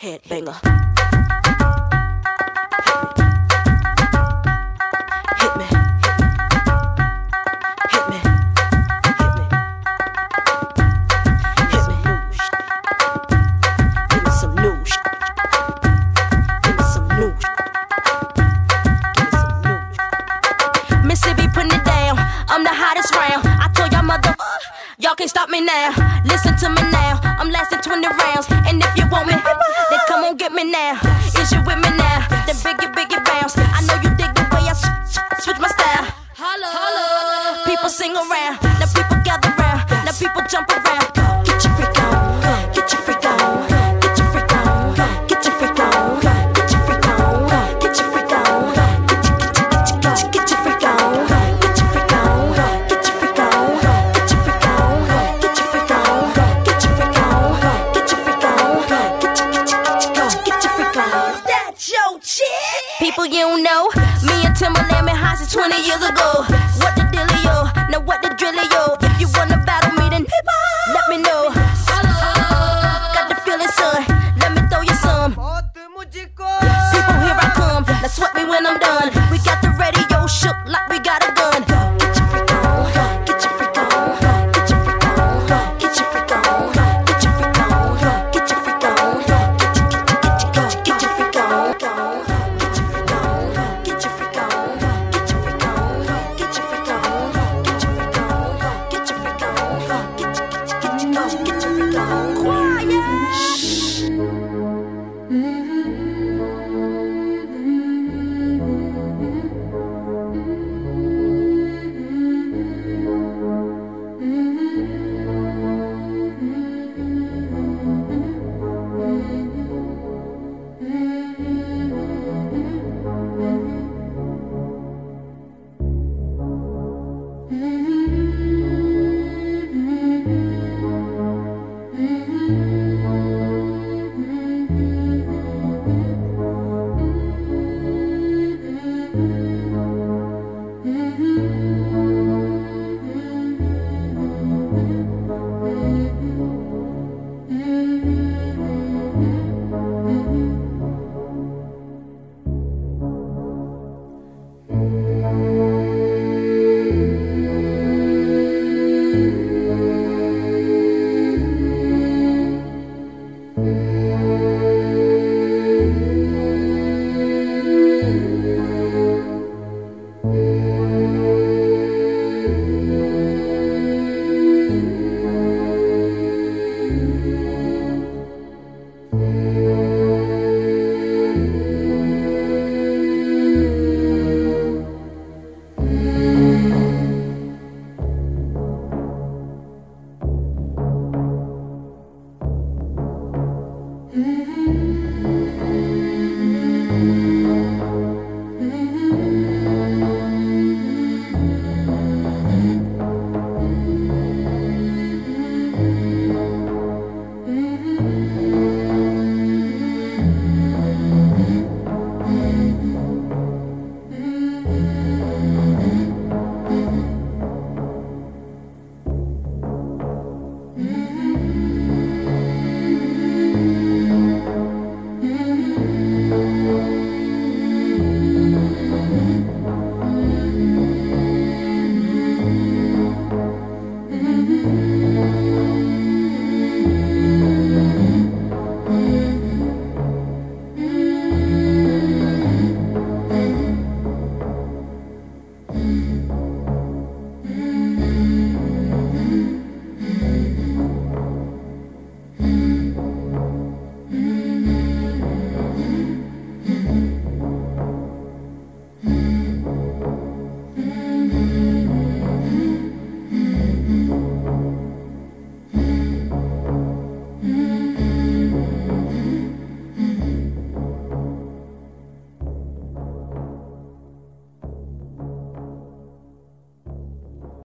headbanger. can't stop me now. Listen to me now. I'm lasting 20 rounds. And if you want me, then come on, get me now. Is you with me now? Then biggie, biggie bounce. I know you dig the way I switch my style. Holla. People sing around. People you know, me and Timbaland been hot since 20 years ago. What Mm-hmm.